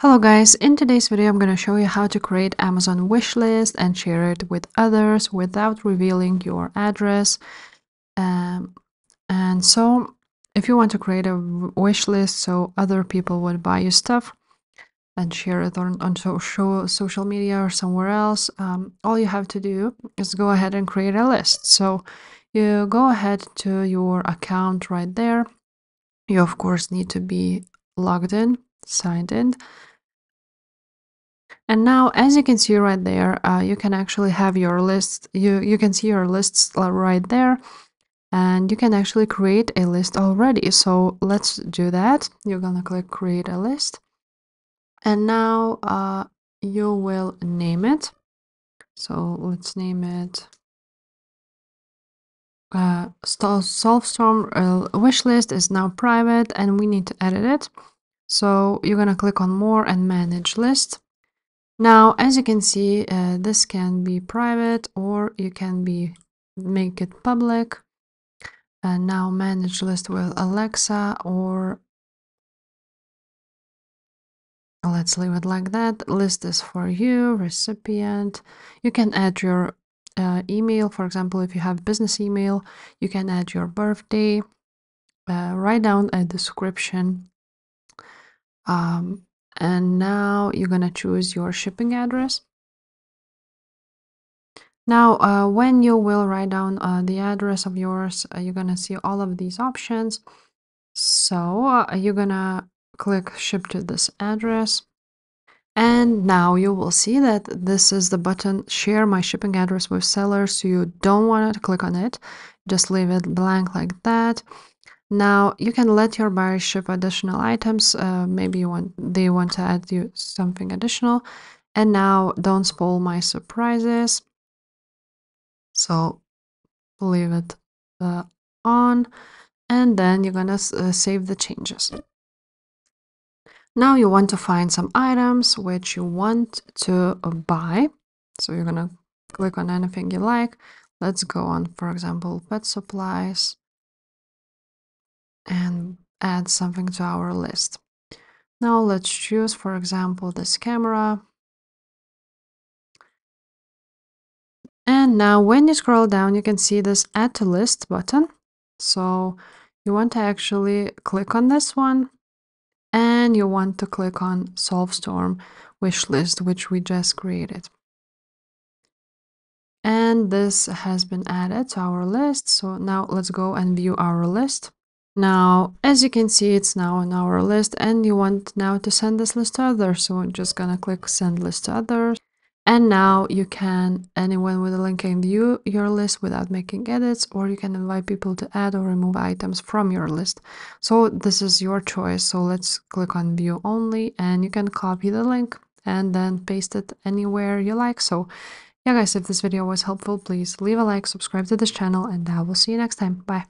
Hello guys, in today's video I'm going to show you how to create Amazon wishlist and share it with others without revealing your address. Um, and so if you want to create a wishlist so other people would buy your stuff and share it on, on social, social media or somewhere else, um, all you have to do is go ahead and create a list. So you go ahead to your account right there. You of course need to be logged in, signed in and now, as you can see right there, uh, you can actually have your list. You, you can see your lists right there. And you can actually create a list already. So let's do that. You're gonna click create a list. And now uh, you will name it. So let's name it uh, Solvestorm uh, wish list is now private and we need to edit it. So you're gonna click on more and manage list. Now, as you can see, uh, this can be private or you can be make it public. And now manage list with Alexa or let's leave it like that. List is for you, recipient. You can add your uh, email. For example, if you have business email, you can add your birthday. Uh, write down a description. Um, and now you're gonna choose your shipping address. Now, uh, when you will write down uh, the address of yours, uh, you're gonna see all of these options. So uh, you're gonna click ship to this address. And now you will see that this is the button share my shipping address with sellers. So you don't want to click on it. Just leave it blank like that. Now you can let your buyer ship additional items. Uh, maybe you want they want to add you something additional. And now don't spoil my surprises. So leave it uh, on and then you're gonna uh, save the changes. Now you want to find some items which you want to buy. So you're gonna click on anything you like. Let's go on, for example, pet supplies and add something to our list. Now let's choose, for example, this camera. And now when you scroll down, you can see this add to list button. So you want to actually click on this one and you want to click on Solvestorm wish list, which we just created. And this has been added to our list. So now let's go and view our list. Now, as you can see, it's now on our list and you want now to send this list to others. So I'm just gonna click send list to others. And now you can, anyone with a link can view your list without making edits, or you can invite people to add or remove items from your list. So this is your choice. So let's click on view only and you can copy the link and then paste it anywhere you like. So yeah guys, if this video was helpful, please leave a like, subscribe to this channel, and I will see you next time. Bye.